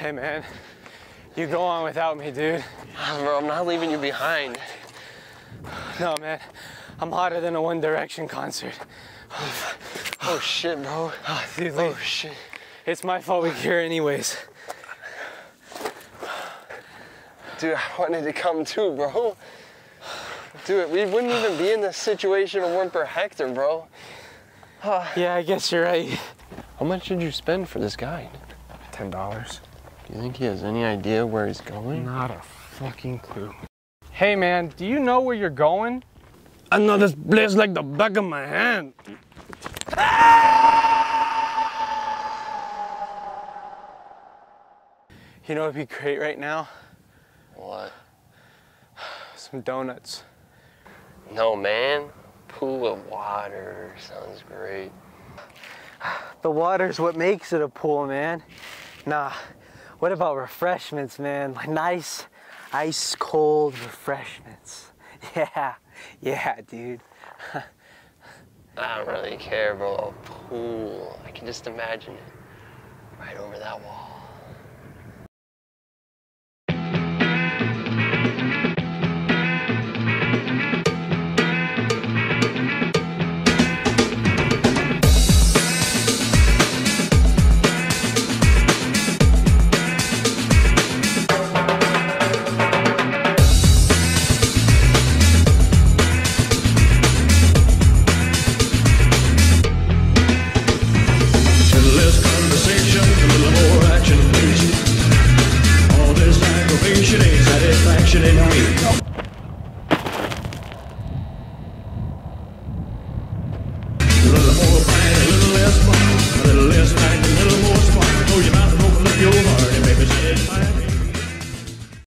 Hey man, you go on without me, dude. Bro, I'm not leaving you behind. No, man, I'm hotter than a One Direction concert. Oh shit, bro. Oh, dude, Oh shit. it's my fault we're here anyways. Dude, I wanted to come too, bro. Dude, we wouldn't even be in this situation if it weren't for Hector, bro. Ah. Yeah, I guess you're right. How much did you spend for this guide? Ten dollars. Do you think he has any idea where he's going? Not a fucking clue. Hey man, do you know where you're going? I know this place like the back of my hand. You know what'd be great right now? What? Some donuts. No, man. Pool of water sounds great. The water's what makes it a pool, man. Nah, what about refreshments, man? Like nice, ice cold refreshments. Yeah, yeah, dude. I don't really care, bro. A pool. I can just imagine it. Right over that wall. More